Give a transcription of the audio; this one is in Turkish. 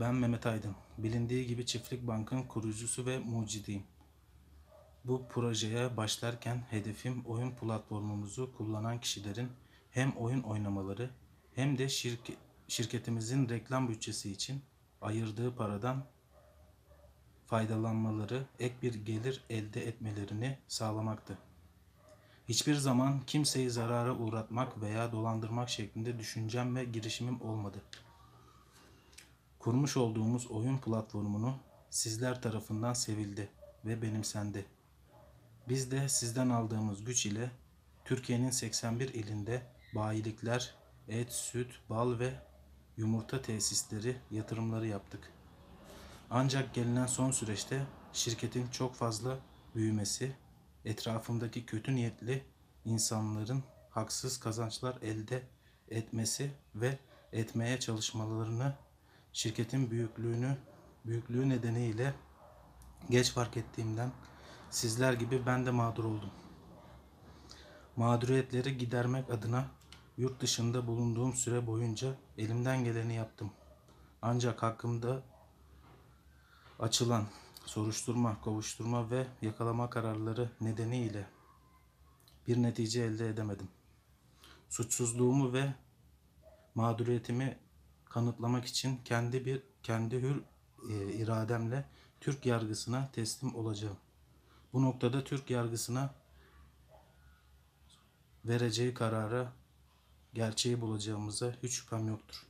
Ben Mehmet Aydın. Bilindiği gibi Çiftlik Bank'ın kurucusu ve mucidiyim. Bu projeye başlarken hedefim oyun platformumuzu kullanan kişilerin hem oyun oynamaları hem de şirke- şirketimizin reklam bütçesi için ayırdığı paradan faydalanmaları, ek bir gelir elde etmelerini sağlamaktı. Hiçbir zaman kimseyi zarara uğratmak veya dolandırmak şeklinde düşüncem ve girişimim olmadı. Kurmuş olduğumuz oyun platformunu sizler tarafından sevildi ve benimsendi. Biz de sizden aldığımız güç ile Türkiye'nin 81 ilinde bayilikler, et, süt, bal ve yumurta tesisleri yatırımları yaptık. Ancak gelinen son süreçte şirketin çok fazla büyümesi, etrafındaki kötü niyetli insanların haksız kazançlar elde etmesi ve etmeye çalışmalarını şirketin büyüklüğünü büyüklüğü nedeniyle geç fark ettiğimden sizler gibi ben de mağdur oldum. Mağduriyetleri gidermek adına yurt dışında bulunduğum süre boyunca elimden geleni yaptım. Ancak hakkımda açılan soruşturma, kovuşturma ve yakalama kararları nedeniyle bir netice elde edemedim. Suçsuzluğumu ve mağduriyetimi kanıtlamak için kendi bir kendi hür e, irademle Türk yargısına teslim olacağım. Bu noktada Türk yargısına vereceği karara gerçeği bulacağımıza hiç şüphem yoktur.